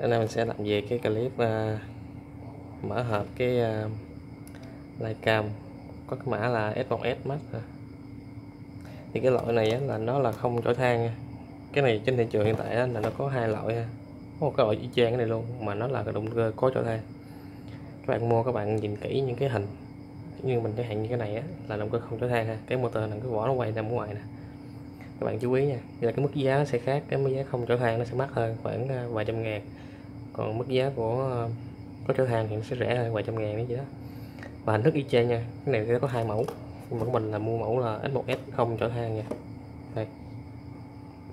Hôm nay mình sẽ làm về cái clip uh, mở hộp cái uh, Lycam. Có cái mã là S1S Max thì cái loại này á, là nó là không trổi than nha. Cái này trên thị trường hiện tại á, là nó có hai loại ha. Có một cái loại y chang cái này luôn mà nó là cái động cơ có trổi than các bạn mua các bạn nhìn kỹ những cái hình như mình cái hạn như cái này á, là động cơ không trổi than ha. Cái motor là cái vỏ nó quay ra ngoài nè các bạn chú ý nha Vậy là cái mức giá nó sẽ khác, cái mức giá không chở hàng nó sẽ mắc hơn khoảng ờ, vài trăm ngàn. Còn mức giá của ờ, có chở hàng thì nó sẽ rẻ hơn vài trăm ngàn đấy chứ đó. Và hình thức y chang nha, cái này sẽ có hai mẫu. Nhưng mà của mình là mua mẫu là S1S không chở hàng nha. Đây.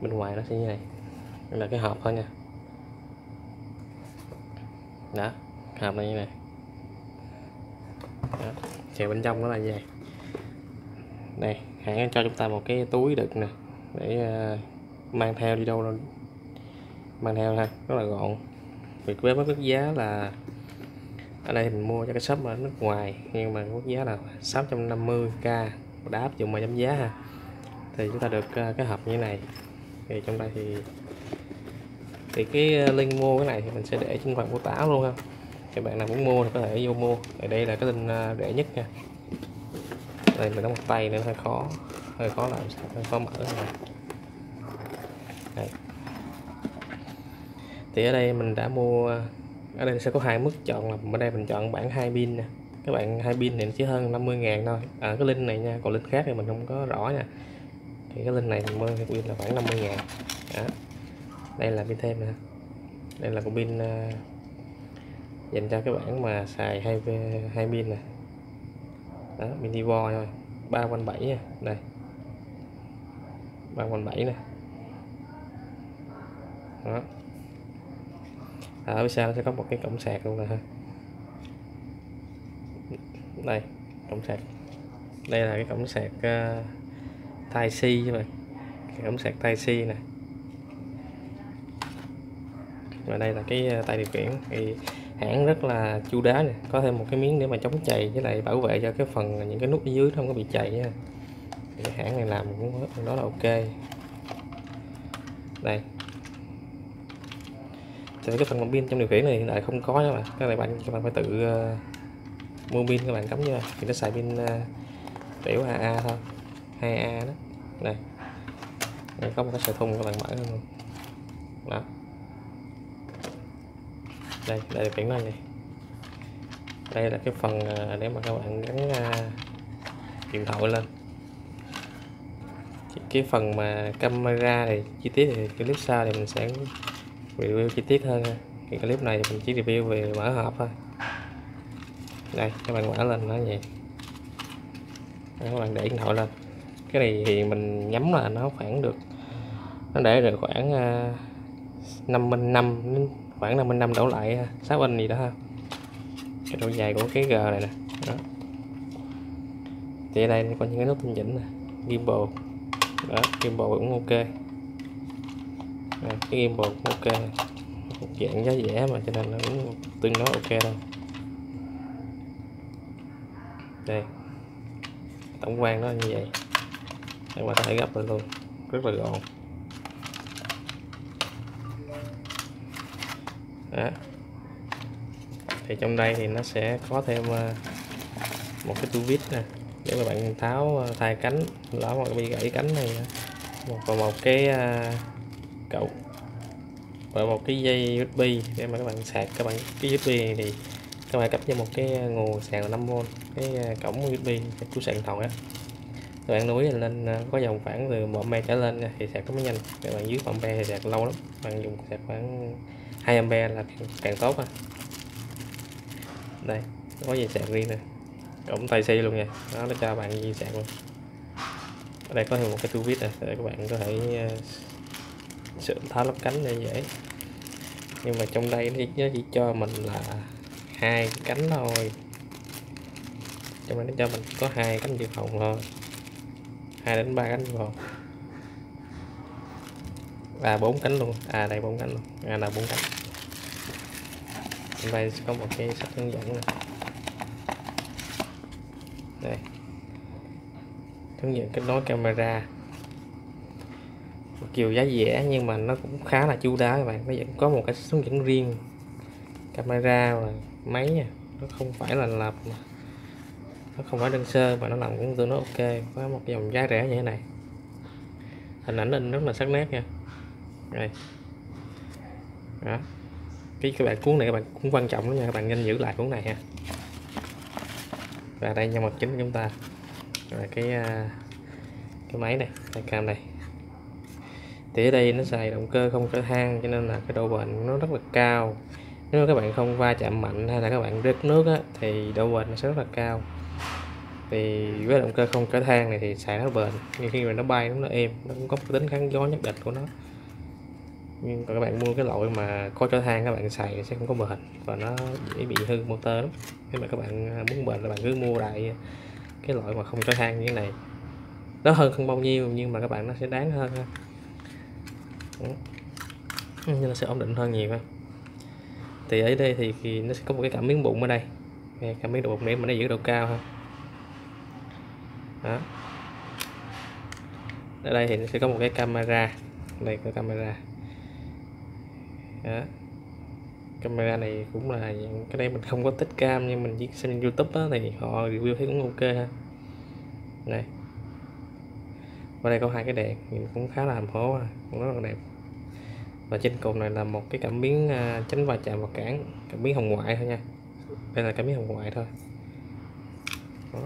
Bên ngoài nó sẽ như này, đây là cái hộp thôi nha. Đó hộp này như này. Đó. Thì bên trong nó là như này đây, hãng cho chúng ta một cái túi đựng nè để ờ, mang theo đi đâu đâu mang theo ha, rất là gọn. Việc với mức giá là, ở đây mình mua cho cái shop ở nước ngoài, nhưng mà mức giá là 650k đã áp dụng mà giảm giá ha. Thì chúng ta được ờ, cái hộp như thế này. Thì trong đây thì thì cái ờ, link mua cái này thì mình sẽ để trên phần mô tả luôn ha. Các bạn nào muốn mua thì có thể vô mua. Ở đây là cái link rẻ nhất nha. Đây mình đóng một tay nữa, hơi khó hơi khó làm hơi khó mở này. Đây. thì ở đây mình đã mua ở đây sẽ có hai mức chọn là ở đây mình chọn bản hai pin nè. Các bạn hai pin thì chỉ hơn 50 ngàn thôi. Ở à, cái link này nha còn link khác thì mình không có rõ nha. Thì cái link này mình mua pin là khoảng 50 ngàn. Đó. đây là pin thêm nè. Đây là con pin uh, dành cho các bạn mà xài hai hai pin nè. Đó mini vo thôi. ba quanh bảy nha. Đây ba quanh bảy nè. Đó. À, ở phía sau nó sẽ có một cái cổng sạc luôn nè ha. Đây cổng sạc. Đây là cái cổng sạc uh, Type C chứ bạn. Cái cổng sạc Type C nè. Và đây là cái ờ, tay điều khiển. Thì hãng rất là chu đáo này có thêm một cái miếng để mà chống chày với lại bảo vệ cho cái phần những cái nút ở dưới không có bị chày nha cái hãng này làm cũng đó là ok. Đây. Thì cái phần pin trong điều khiển này hiện tại không có nha bạn. Các bạn các bạn phải tự uh, mua pin các bạn cắm nha thì nó xài pin uh, tiểu AA thôi. 2A đó. Đây. Đây có một cái sợi thun các bạn mở luôn. Đó. Đây đây là cái này này đây. Là cái phần ờ, để mà các bạn gắn điện thoại lên cái phần mà camera này chi tiết thì cái clip sau thì mình sẽ review chi tiết hơn cái clip này thì mình chỉ review về mở hộp thôi. Đây các bạn mở lên nó vậy. Các bạn để điện thoại lên. Cái này thì mình nhắm là nó khoảng được nó để được khoảng à, uh, 55 khoảng 55 đổ lại 6 inch gì đó ha. Cái độ dài của cái G này nè. Đó. Thì ở đây có những cái nút tinh chỉnh nè gimbal đó gimbal cũng ok. Đây, cái gimbal cũng ok. Dạng giá rẻ mà cho nên nó cũng tương đối ok đâu đây. Tổng quan nó như vậy. Các bạn có thể gấp lại luôn. Rất là gọn. Đó. Thì trong đây thì nó sẽ có thêm ờ, một cái tu vít nè để mà bạn tháo ờ, thay cánh lỡ mà bị gãy cánh này ờ, một và một cái ờ, cậu và một cái dây USB để mà các bạn sạc. Các bạn cái USB này thì các bạn cấp cho một cái nguồn sạc 5V cái cổng USB của sạc điện thoại á. Các bạn lưu ý lên có dòng khoảng từ 1 ampe trở lên thì sạc nó mới nhanh các bạn dưới 1 A thì sạc lâu lắm bạn dùng sạc khoảng 2 ampe là càng, càng tốt ha đây có dây sạc riêng nè cổng tay xe luôn nha. Đó, nó cho bạn di sản luôn. Ở đây có thêm một cái tu vít này để các bạn có thể ờ, sửa tháo lắp cánh để dễ. Nhưng mà trong đây nó chỉ cho mình là hai cánh thôi. Trong đây nó cho mình có hai cánh dự phòng thôi. Hai đến ba cánh dự phòng. À bốn cánh luôn. À đây bốn cánh luôn. À là bốn cánh. Trong đây có một cái sách hướng dẫn này đây. Hướng dẫn kết nối camera. Kiểu giá rẻ, nhưng mà nó cũng khá là chu đáo các bạn. Nó vẫn có một cái hướng dẫn riêng. Camera và máy nha. Nó không phải là lập nó không phải đơn sơ, mà nó làm cũng tương đối ok. Có một dòng giá rẻ như thế này. Hình ảnh in rất là sắc nét nha. Đây. Đó. Cái các bạn cuốn này các bạn cũng quan trọng lắm nha. Các bạn nên giữ lại cuốn này ha và đây nhân vật chính của chúng ta. Là cái à, cái máy này tay cam này. Thì ở đây nó xài động cơ không có than cho nên là cái độ bền nó rất là cao. Nếu các bạn không va chạm mạnh hay là các bạn rớt nước á, thì độ bền nó sẽ rất là cao. Thì với động cơ không cỡ than này thì xài nó bền nhưng khi mà nó bay nó êm nó cũng có tính kháng gió nhất định của nó nhưng còn các bạn mua cái loại mà có trở than các bạn xài sẽ không có bền và nó dễ bị hư motor lắm. Nếu mà các bạn à, muốn bền là bạn cứ mua lại cái loại mà không trở than như thế này. Nó hơn không bao nhiêu nhưng mà các bạn nó sẽ đáng hơn ha. Nhưng nó sẽ ổn định hơn nhiều ha. Thì ở đây thì, thì nó sẽ có một cái cảm biến bụng ở đây. Cảm biến độ bụng để mà nó giữ độ cao ha. Đó. Ở đây thì nó sẽ có một cái camera. Đây có camera đó. camera này cũng là cái đây mình không có tích cam nhưng mình chỉ xem youtube đó, thì họ review thấy cũng ok ha. Này. Và đây có hai cái đèn nhìn cũng khá là hầm hố cũng rất là đẹp. Và trên cùng này là một cái cảm biến à, tránh va chạm vào cản cảm biến hồng ngoại thôi nha. Đây là cảm biến hồng ngoại thôi. Đó.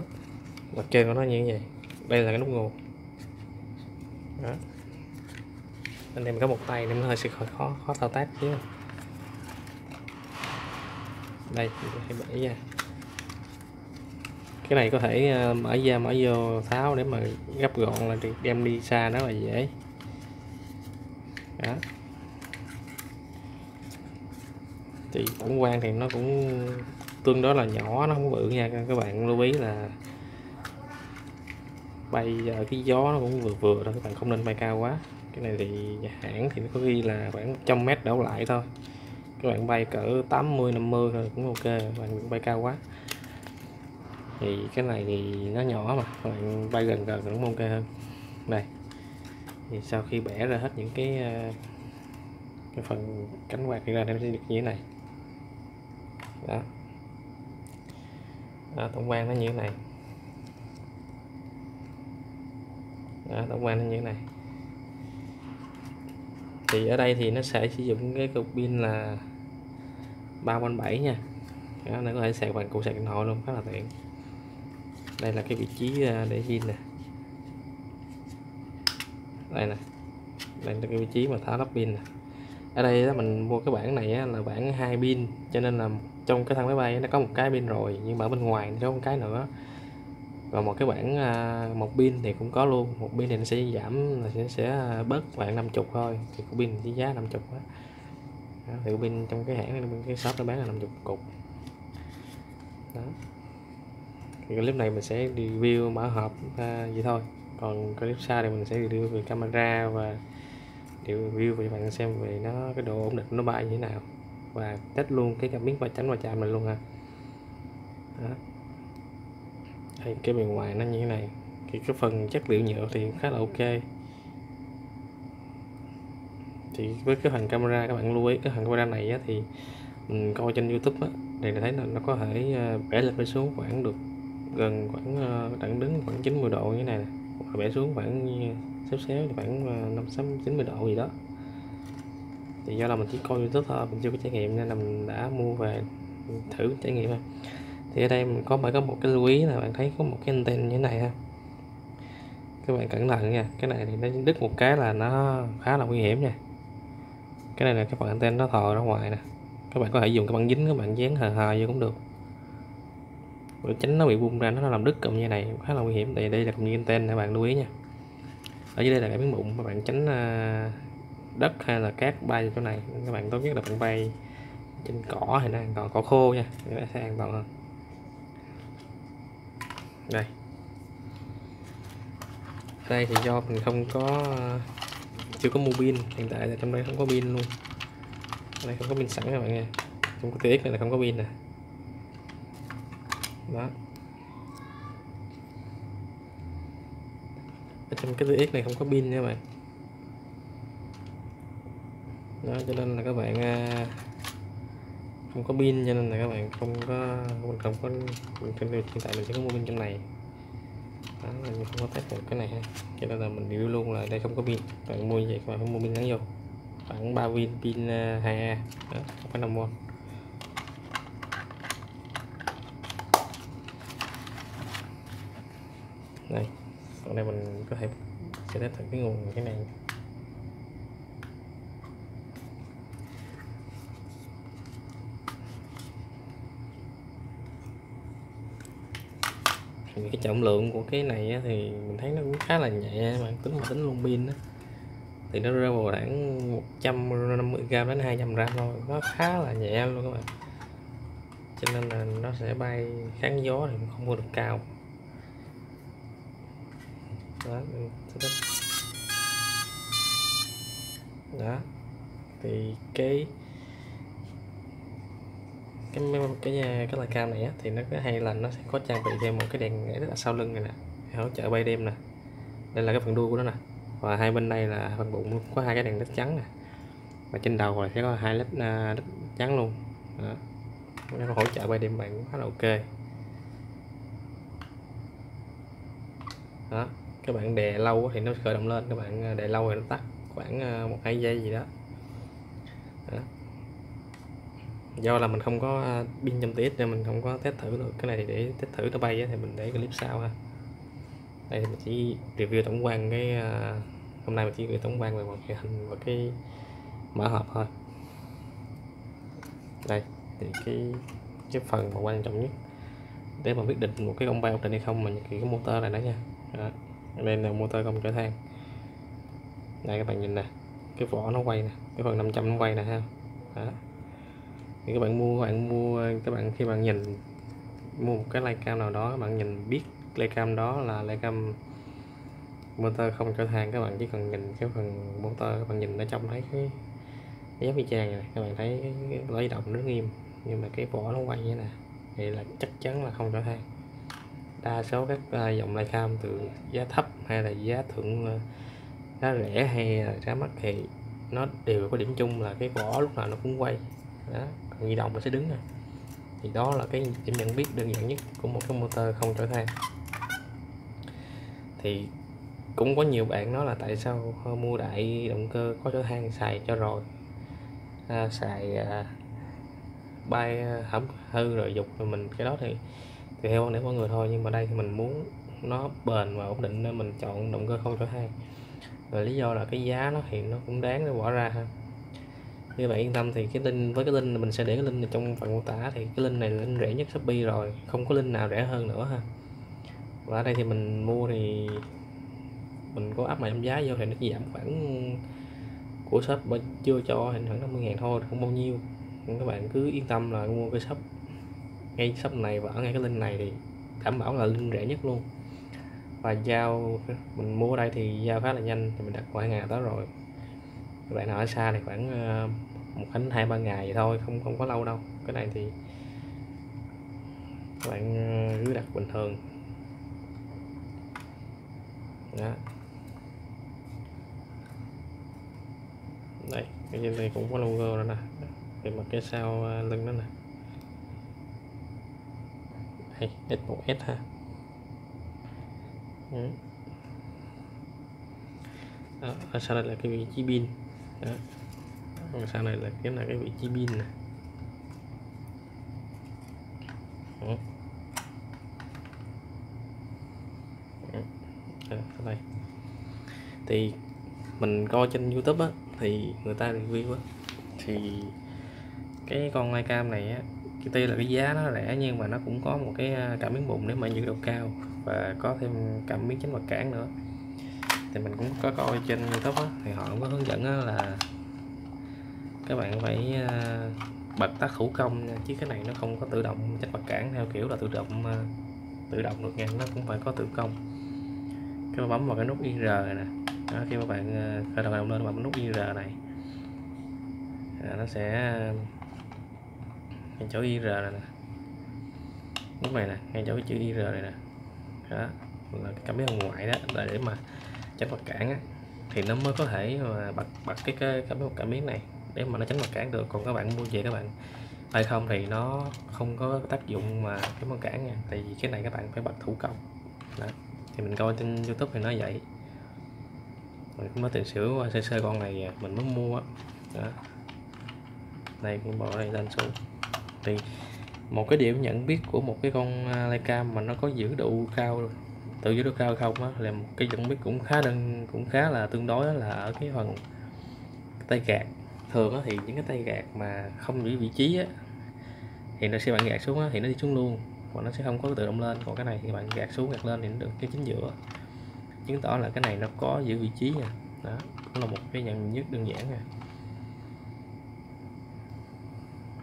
mặt trên của nó như vậy đây là cái nút nguồn. Đó anh em có một tay nên nó hơi sẽ khó khó thao tác chứ. Đây hãy bể ra cái này có thể ờ, mở ra, mở vô tháo để mà gấp gọn là đem đi xa rất là dễ. Đó. Thì tổng quan thì nó cũng, tương đối là nhỏ, nó không bự nha. Các bạn lưu ý là bay cái gió nó cũng vừa vừa thôi, các bạn không nên bay cao quá cái này thì hãng thì nó có ghi là khoảng trăm mét đổ lại thôi. Các bạn bay cỡ 80 50 thôi cũng ok các bạn bay cao quá. Thì cái này thì nó nhỏ mà các bạn bay gần gần cũng ok hơn. Đây. Thì sau khi bẻ ra hết những cái ờ, cái phần cánh quạt ra em sẽ được như thế này. Đó, đó tổng quan nó như thế này. Đó, tổng quan nó như thế này thì ở đây thì nó sẽ sử dụng cái cục pin là 3.7 nha. Đó, nó có thể sạc bằng cục sạc điện thoại luôn khá là tiện. Đây là cái vị trí à, để pin nè. Đây nè đây là cái vị trí mà tháo lắp pin nè. Ở đây đó mình mua cái bản này á, là bản hai pin cho nên là trong cái thang máy bay nó có một cái pin rồi nhưng mà ở bên ngoài nó có một cái nữa và một cái bản à, một pin thì cũng có luôn. Một pin thì nó sẽ giảm là sẽ, sẽ à, bớt khoảng 50 thôi. Thì cái pin giá 50 đó. thì pin trong cái hãng cái shop nó bán là 50 cục. Đó. Thì clip này mình sẽ review mở hộp à, vậy thôi. Còn clip sau thì mình sẽ review về camera và review cho bạn xem về nó cái độ ổn định nó bay như thế nào. Và test luôn cái cảm biến và tránh và chạm mình luôn ha. Đó. Đây, cái bề ngoài nó như thế này. Thì cái phần chất liệu nhựa thì khá là ok. Thì với cái phần camera các bạn lưu ý cái phần camera này á, thì mình coi trên youtube á, thì thấy là nó có thể ờ, bẻ lên bẻ xuống khoảng được gần khoảng ờ, thẳng đứng khoảng 90 độ như thế này hoặc bẻ xuống khoảng ờ, xéo xéo khoảng ờ, năm sáu chín mươi độ gì đó. Thì do là mình chỉ coi youtube thôi mình chưa có trải nghiệm nên là mình đã mua về thử trải nghiệm thôi thì ở đây mình có phải có một cái lưu ý là bạn thấy có một cái anten như thế này ha. Các bạn cẩn thận nha, cái này thì nó đứt một cái là nó khá là nguy hiểm nha. Cái này là cái phần anten nó thò ra ngoài nè. Các bạn có thể dùng cái băng dính, các bạn dán hờ hờ vô cũng được. Để tránh nó bị bung ra, nó làm đứt cụm như này, khá là nguy hiểm. Đây đây là cụm như anten các bạn lưu ý nha. Ở dưới đây là cái miếng bụng các bạn tránh à, đất hay là cát bay vào chỗ này. Các bạn tốt nhất là bạn bay trên cỏ hay là còn cỏ khô nha, để sẽ an toàn hơn đây. Đây thì do mình không có, chưa có mua pin. Hiện tại là trong đây không có pin luôn. Đây không có pin sẵn các bạn nha trong cái tiết này là không có pin nè. Đó. Ở trong cái tiết này không có pin nha bạn. Đó, cho nên là các bạn à, không có pin cho nên là các bạn không có mình không có mình hiện tại mình chỉ có mua pin trong này. Đó, mình không có test được cái này ha. Cho nên là mình review luôn là đây không có pin. Bạn mua như vậy các bạn phải mua pin gắn vô. Khoảng 3 pin pin à, 2A đó, không phải 5V đây còn đây mình có thể sẽ test thử cái nguồn cái này. Thì cái trọng lượng của cái này thì mình thấy nó cũng khá là nhẹ, mà tính mà tính luôn pin thì nó rơi vào khoảng 150 g đến 200 g thôi, nó khá là nhẹ luôn các bạn. Cho nên là nó sẽ bay kháng gió thì không có được cao. Đó đó, thì cái cái cái ờ, cái loại cam này á, thì nó cái hay là nó sẽ có trang bị thêm một cái đèn rất là sau lưng này nè hỗ trợ bay đêm nè. Đây là cái phần đuôi của nó nè. Và hai bên đây là phần bụng có hai cái đèn led trắng nè. Và trên đầu rồi sẽ có hai led, ờ, led trắng luôn. Đó. nó hỗ trợ bay đêm bạn cũng khá là ok. Đó. Các bạn đè lâu thì nó khởi động lên các bạn ờ, đè lâu thì nó tắt khoảng một hai giây gì đó. Do là mình không có à, pin trong tiết nên mình không có test thử được. Cái này thì để test thử nó bay thì mình để clip sau ha. Đây, mình chỉ review tổng quan cái à, hôm nay mình chỉ review tổng quan về một cái hình và cái mở hộp thôi. Đây, thì cái cái phần mà quan trọng nhất. Để mà quyết định một cái con bay ổn định hay không mà cái motor này đó nha. Đó. đây là motor công trở than đây, các bạn nhìn nè. Cái vỏ nó quay nè, cái phần 500 nó quay nè ha. Đó thì các bạn mua các bạn mua các bạn khi bạn nhìn mua một cái cam nào đó các bạn nhìn biết cam đó là cam motor không trở than các bạn chỉ cần nhìn cái phần motor các bạn nhìn ở trong thấy cái, cái giống như chang này các bạn thấy cái động rất nghiêm. Nhưng mà cái vỏ nó quay như thế này thì là chắc chắn là không trở than đa số các à, dòng dòng cam từ giá thấp hay là giá thượng à, giá rẻ hay là giá mắc thì nó đều có điểm chung là cái vỏ lúc nào nó cũng quay. Đó di động nó sẽ đứng này thì đó là cái điểm nhận biết đơn giản nhất của một cái motor không trở than thì cũng có nhiều bạn nói là tại sao mua đại động cơ có trở than xài cho rồi. À, xài à, bay à, hỏng hư rồi dục rồi mình cái đó thì thì theo quan điểm mọi người thôi. Nhưng mà đây thì mình muốn nó bền và ổn định nên mình chọn động cơ không trở than và lý do là cái giá nó thì nó cũng đáng để bỏ ra ha như các bạn yên tâm, thì cái link, với cái link mình sẽ để cái link trong phần mô tả, thì cái link này là link rẻ nhất shopee rồi, không có link nào rẻ hơn nữa ha. Và ở đây thì mình mua thì mình có áp mày giá vô thì nó chỉ giảm khoảng, của shop chưa cho hình khoảng 50 ngàn thôi không bao nhiêu. Các bạn cứ yên tâm là mua cái shop, ngay shop này và ở ngay cái link này thì đảm bảo là link rẻ nhất luôn. Và giao, mình mua ở đây thì giao khá là nhanh, thì mình đặt khoảng ngày đó rồi. Các bạn nào ở xa thì khoảng ờ, một khoảng hai ba ngày vậy thôi không không có lâu đâu. Cái này thì các bạn ờ, cứ đặt bình thường. Đó. Đây cái trên này cũng có logo đó nè. Về mặt cái sau ờ, lưng đó nè. Đây S1S ha. Đó, sau đây là cái vị trí pin. Đó còn sau này là cái là cái vị trí pin này đó. Đó, đây. Thì mình coi trên YouTube á thì người ta review á thì cái con cam này á cái tuy là cái giá nó rẻ nhưng mà nó cũng có một cái à, cảm biến bụng để mà giữ độ cao và có thêm cảm biến tránh vật cản nữa. Thì mình cũng có coi trên youtube á, thì họ cũng có hướng dẫn là các bạn phải à, bật tắt thủ công nha, chứ cái này nó không có tự động tránh vật cản theo kiểu là tự động à, tự động được nha nó cũng phải có tự công. Cái mà bấm vào cái nút IR này nè đó, khi mà bạn à, khởi động lên bấm nút IR này à, nó sẽ ngay chỗ IR này nè. Nút này nè ngay chỗ cái chữ IR này nè. Đó là cảm biến hồng ngoại đó là để mà tránh vật cản á, thì nó mới có thể mà bật bật cái cái cảm biến cảm biến này để mà nó tránh mặt cản được. Còn các bạn mua về các bạn, tay không thì nó không có tác dụng mà cái mặt cản nha. Tại vì cái này các bạn phải bật thủ công. Đó. thì mình coi trên youtube thì nó vậy. Mình cũng mới tìm sửa qua sơ sơ con này à, mình mới mua đó. Đây cũng bỏ đây lên xuống. Thì một cái điểm nhận biết của một cái con à, Leica mà nó có giữ độ cao, tự giữ độ cao không á, là một cái nhận biết cũng khá đơn, cũng khá là tương đối là ở cái phần tay gạt thường thì những cái tay gạt mà không giữ vị trí á, thì nó sẽ bạn gạt xuống á, thì nó đi xuống luôn còn nó sẽ không có tự động lên. Còn cái này thì bạn gạt xuống, gạt lên thì nó được cái chính giữa. Chứng tỏ là cái này nó có giữ vị trí nha. Đó cũng là một cái nhận biết đơn giản nè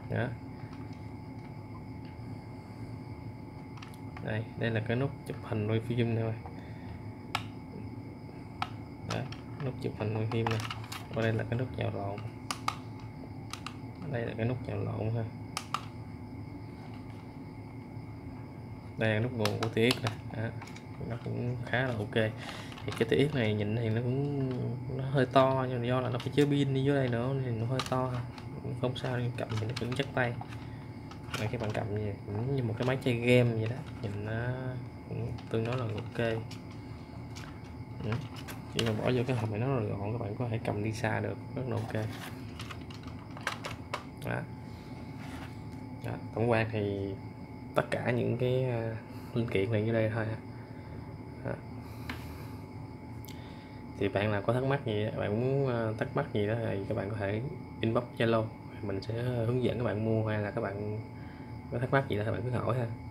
đó. Đây đây là cái nút chụp hình quay phim nè nút chụp hình quay phim nè. Và đây là cái nút nhào lộn đây là cái nút nhào lộn ha đây là nút nguồn của tiết nè đó. nó cũng khá là ok. Thì cái tiết này nhìn thì nó cũng nó hơi to nhưng do là nó phải chứa pin đi dưới đây nữa nên nó hơi to. Không sao nhưng cầm thì nó cũng chắc tay. Này cái bạn cầm như, như một cái máy chơi game vậy đó. Nhìn nó cũng tương đối là ok. Ừ. Chỉ mà bỏ vô cái hộp này nó rất là gọn các bạn có thể cầm đi xa được rất là ok đó. Đó. tổng quan thì tất cả những cái uh, linh kiện này dưới đây thôi đó. thì bạn nào có thắc mắc gì bạn muốn ờ, thắc mắc gì đó thì các bạn có thể inbox zalo mình sẽ hướng dẫn các bạn mua hay là các bạn có thắc mắc gì đó thì bạn cứ hỏi ha